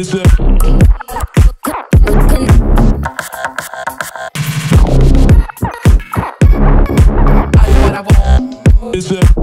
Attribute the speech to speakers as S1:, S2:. S1: is it?